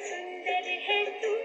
सुंदर है तू